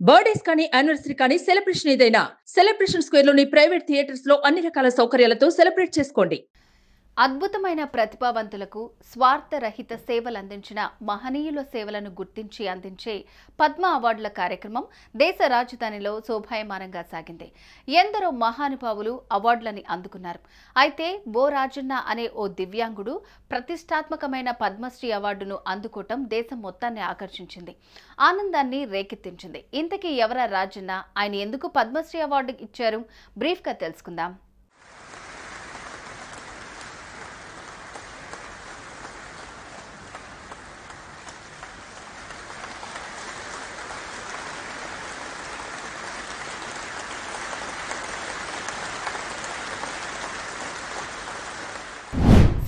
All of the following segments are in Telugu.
బర్త్డేస్ కానీ యానివర్సరీ కానీ సెలబ్రేషన్ ఏదైనా సెలబ్రేషన్ స్క్వేర్లోని ప్రైవేట్ థియేటర్స్లో అన్ని రకాల సౌకర్యాలతో సెలబ్రేట్ చేసుకోండి. అద్భుతమైన ప్రతిభావంతులకు స్వార్థరహిత సేవలు అందించిన మహనీయుల సేవలను గుర్తించి అందించే పద్మ అవార్డుల కార్యక్రమం దేశ రాజధానిలో శోభాయమానంగా సాగింది. ఎందరో మహానుభావులు అవార్డులని అందుకున్నారు. అయితే బో రాజన్న అనే ఓ దివ్యాంగుడు ప్రతిష్టాత్మకమైన పద్మశ్రీ అవార్డును అందుకోవటం దేశం మొత్తాన్ని ఆకర్షించింది. ఆనందాన్ని రేకెత్తించింది. ఇంతకీ ఎవరా రాజన్న? ఆయన ఎందుకు పద్మశ్రీ అవార్డు ఇచ్చారు? బ్రీఫ్గా తెలుసుకుందాం.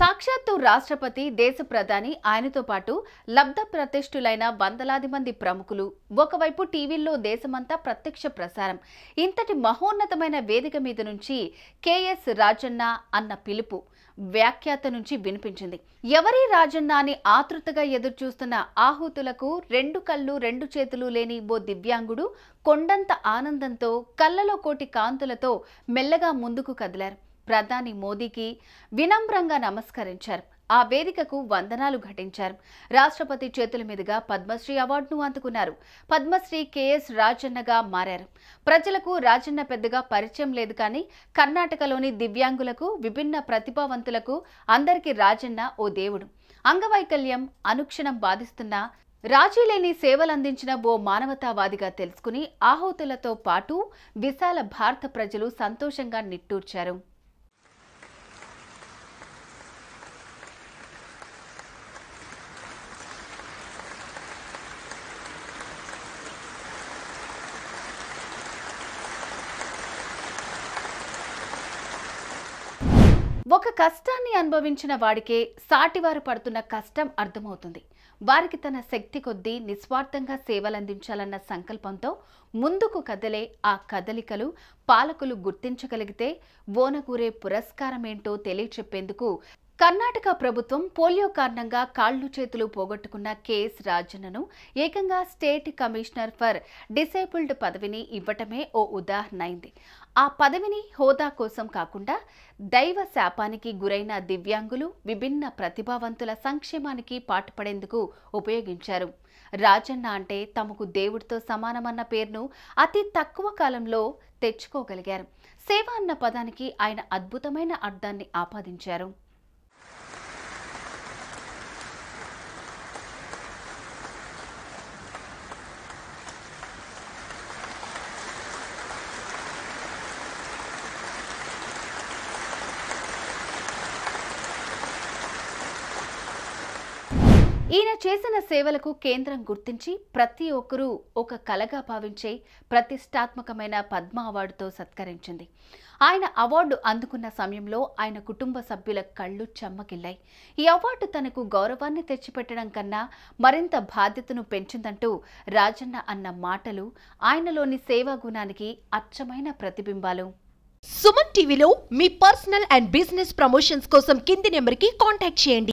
సాక్షాత్తు రాష్ట్రపతి దేశ ప్రధాని ఆయనతో పాటు లబ్ధ ప్రతిష్ఠులైన వందలాది మంది ప్రముఖులు. ఒకవైపు టీవీల్లో దేశమంతా ప్రత్యక్ష ప్రసారం. ఇంతటి మహోన్నతమైన వేదిక మీద నుంచి కేఎస్ రాజన్న అన్న పిలుపు వ్యాఖ్యాత నుంచి వినిపించింది. ఎవరి రాజన్న అని ఆతృతగా ఎదురుచూస్తున్న ఆహుతులకు రెండు కళ్ళు రెండు చేతులు లేని ఓ దివ్యాంగుడు కొండంత ఆనందంతో కళ్ళలో కోటి కాంతులతో మెల్లగా ముందుకు కదిలారు. ప్రధాని మోదీకి వినమ్రంగా నమస్కరించారు. ఆ వేదికకు వందనాలు ఘటించారు. రాష్ట్రపతి చేతుల మీదుగా పద్మశ్రీ అవార్డును అందుకున్నారు. పద్మశ్రీ కెఎస్ రాజన్నగా మారారు. ప్రజలకు రాజన్న పెద్దగా పరిచయం లేదు కానీ కర్ణాటకలోని దివ్యాంగులకు విభిన్న ప్రతిభావంతులకు అందరికీ రాజన్న ఓ దేవుడు. అంగవైకల్యం అనుక్షణం బాధిస్తున్న రాజీ లేని సేవలందించిన ఓ మానవతావాదిగా తెలుసుకుని ఆహుతులతో పాటు విశాల భారత ప్రజలు సంతోషంగా నిట్టూర్చారు. ఒక కష్టాన్ని అనుభవించిన వాడికే సాటివారు పడుతున్న కష్టం అర్థమవుతుంది. వారికి తన శక్తి కొద్దీ నిస్వార్థంగా సేవలందించాలన్న సంకల్పంతో ముందుకు కదలే ఆ కదలికలు పాలకులు గుర్తించగలిగితే ఓనగూరే పురస్కారమేంటో తెలియచెప్పేందుకు కర్ణాటక ప్రభుత్వం పోలియో కారణంగా కాళ్ళు చేతులు పోగొట్టుకున్న కేఎస్ రాజన్నను ఏకంగా స్టేట్ కమిషనర్ ఫర్ డిసేబుల్డ్ పదవిని ఇవ్వటమే ఓ ఉదాహరణ అయింది. ఆ పదవిని హోదా కోసం కాకుండా దైవ శాపానికి గురైన దివ్యాంగులు విభిన్న ప్రతిభావంతుల సంక్షేమానికి పాటుపడేందుకు ఉపయోగించారు. రాజన్న అంటే తమకు దేవుడితో సమానమన్న పేరును అతి తక్కువ కాలంలో తెచ్చుకోగలిగారు. సేవ అన్న పదానికి ఆయన అద్భుతమైన అర్థాన్ని ఆపాదించారు. ఈయన చేసిన సేవలకు కేంద్రం గుర్తించి ప్రతి ఒక్కరూ ఒక కలగా భావించే ప్రతిష్టాత్మకమైన పద్మ అవార్డుతో సత్కరించింది. ఆయన అవార్డు అందుకున్న సమయంలో ఆయన కుటుంబ సభ్యుల కళ్ళు చెమ్మకిల్లాయి ఈ అవార్డు తనకు గౌరవాన్ని తెచ్చిపెట్టడం కన్నా మరింత బాధ్యతను పెంచిందంటూ రాజన్న అన్న మాటలు ఆయనలోని సేవా గుణానికి అచ్చమైన ప్రతిబింబాలు. సుమన్ టీవీలో మీ పర్సనల్ అండ్ బిజినెస్ ప్రమోషన్స్ కోసం కింది నెంబర్కి కాంటాక్ట్ చేయండి.